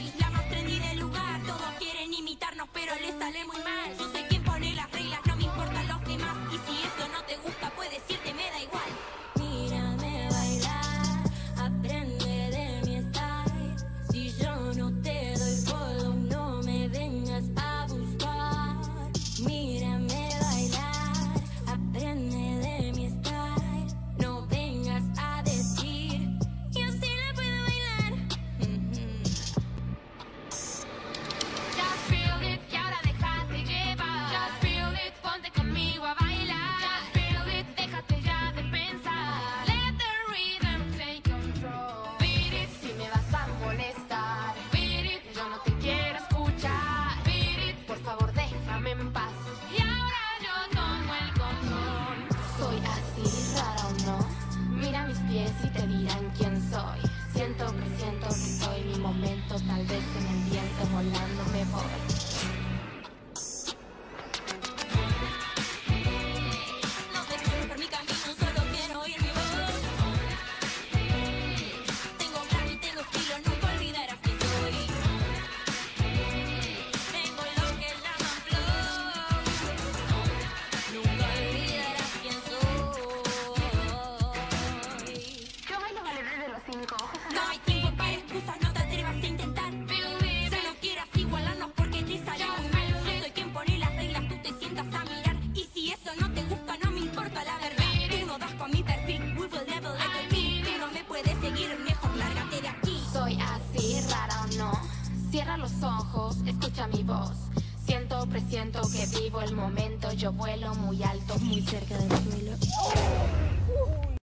Yeah. Tal vez en el viento volando me voy. así, rara o no. Cierra los ojos, escucha mi voz. Siento, presiento que vivo el momento. Yo vuelo muy alto, muy cerca del suelo.